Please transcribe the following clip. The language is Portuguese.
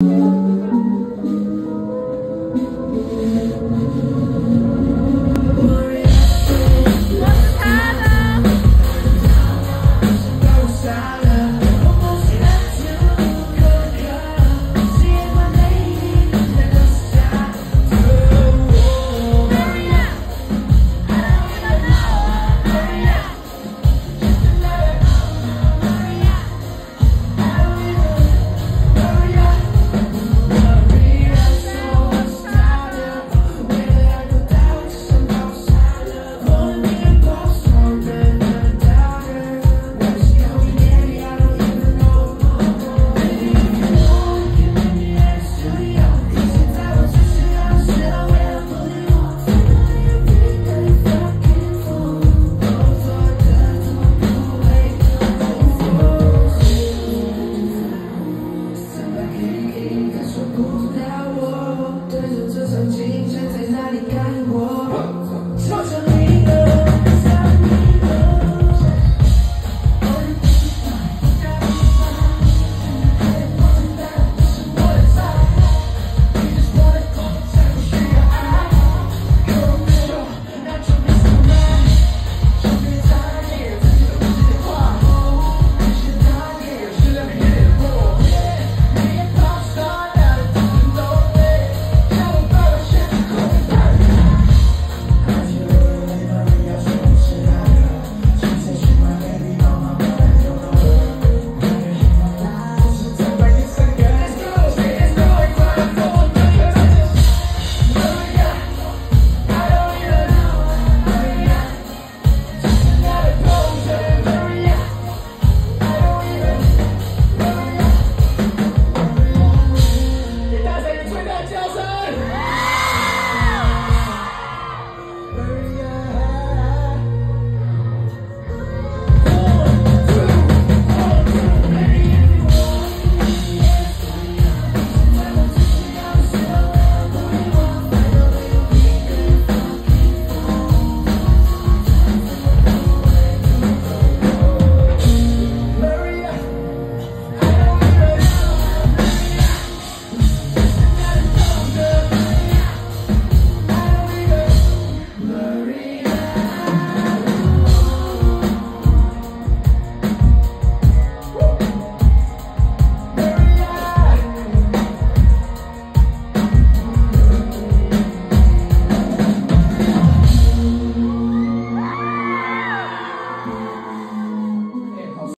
Música